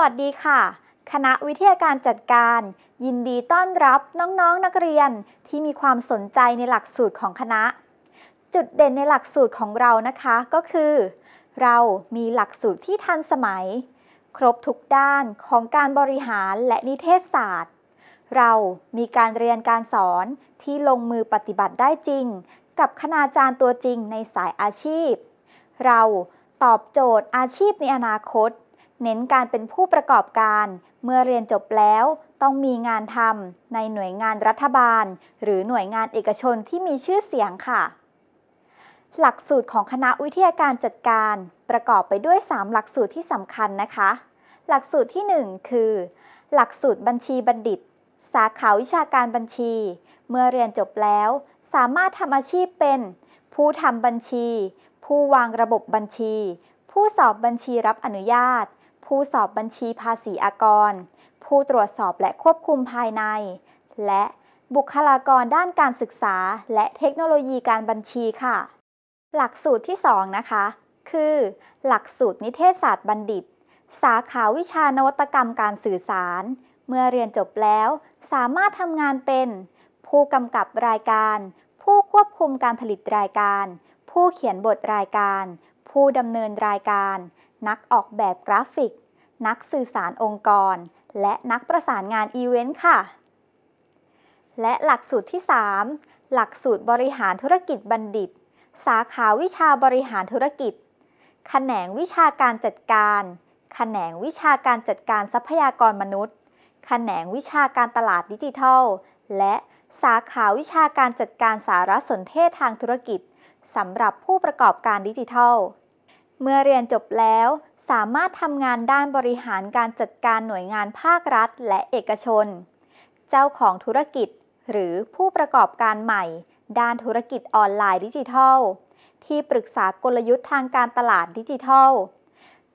วัสดีค่ะ คณะวิทยาการจัดการ ยินดีต้อนรับน้องๆนนักเรียนที่มีความสนใจในหลักสูตรของคณะ จุดเด่นในหลักสูตรของเรานะคะก็คือ เรามีหลักสูตรที่ทันสมัย ครบทุกด้านของการบริหารและนิเทศศาสตร์ เรามีการเรียนการสอนที่ลงมือปฏิบัติได้จริง กับคณาจารย์ตัวจริงในสายอาชีพ เราตอบโจทย์อาชีพในอนาคต เน้นการเป็นผู้ประกอบการ เมื่อเรียนจบแล้วต้องมีงานทำในหน่วยงานรัฐบาล หรือหน่วยงานเอกชนที่มีชื่อเสียงค่ะ หลักสูตรของคณะวิทยาการจัดการ ประกอบไปด้วย 3 หลักสูตรที่สำคัญนะคะ หลักสูตรที่ 1 คือ หลักสูตรบัญชีบัณฑิต สาขาวิชาการบัญชี เมื่อเรียนจบแล้ว สามารถทำอาชีพเป็น ผู้ทำบัญชี ผู้วางระบบบัญชี ผู้สอบบัญชีรับอนุญาต ผู้สอบบัญชีภาษีอากร ผู้ตรวจสอบและควบคุมภายใน และบุคลากรด้านการศึกษา และเทคโนโลยีการบัญชีค่ะ หลักสูตรที่ 2 นะคะ คือ หลักสูตรนิเทศศาสตร์บัณฑิต สาขาวิชานวัตกรรมการสื่อสาร เมื่อเรียนจบแล้ว สามารถทำงานเป็น ผู้กำกับรายการ ผู้ควบคุมการผลิตรายการ ผู้เขียนบทรายการ ผู้ดำเนินรายการ นักออกแบบกราฟิก นักสื่อสารองค์กร และนักประสานงานอีเวนต์ค่ะ และหลักสูตรที่ 3 หลักสูตรบริหารธุรกิจบัณฑิต สาขาวิชาบริหารธุรกิจ แขนงวิชาการจัดการ แขนงวิชาการจัดการทรัพยากรมนุษย์ แขนงวิชาการตลาดดิจิทัล และสาขาวิชาการจัดการสารสนเทศทางธุรกิจสำหรับผู้ประกอบการดิจิทัล เมื่อเรียนจบแล้ว สามารถทำงานด้านบริหารการจัดการหน่วยงานภาครัฐและเอกชน เจ้าของธุรกิจ หรือผู้ประกอบการใหม่ ด้านธุรกิจออนไลน์ดิจิทัล ที่ปรึกษากลยุทธ์ทางการตลาดดิจิทัล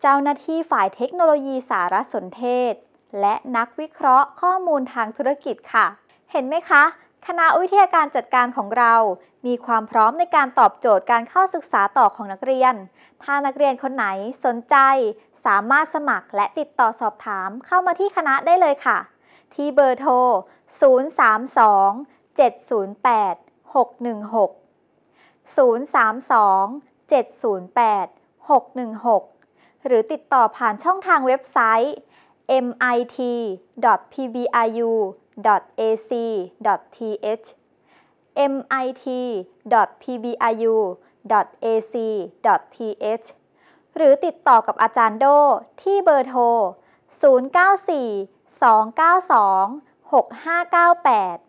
เจ้าหน้าที่ฝ่ายเทคโนโลยีสารสนเทศ และนักวิเคราะห์ข้อมูลทางธุรกิจค่ะ เห็นไหมคะ คณะวิทยาการจัดการของเรา มีความพร้อมในการตอบโจทย์การเข้าศึกษาต่อของนักเรียน ถ้านักเรียนคนไหนสนใจ สามารถสมัครและติดต่อสอบถามเข้ามาที่คณะได้เลยค่ะ ที่เบอร์โทร 032 708 616 032 708 616 หรือติดต่อผ่านช่องทางเว็บไซต์ mit.pbru mit.ac.th mit.pbiu.ac.th หรือติดต่อกับอาจารย์โดที่เบอร์โทร 094 292 6598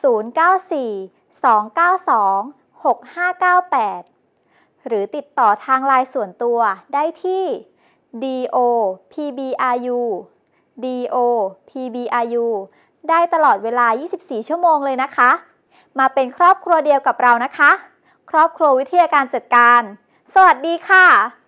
094 292 6598 หรือติดต่อทางไลน์ส่วนตัวได้ที่ do pbru do pbru ได้ตลอดเวลา 24 ชั่วโมงเลยนะคะ มาเป็นครอบครัวเดียวกับเรานะคะ ครอบครัววิทยาการจัดการ สวัสดีค่ะ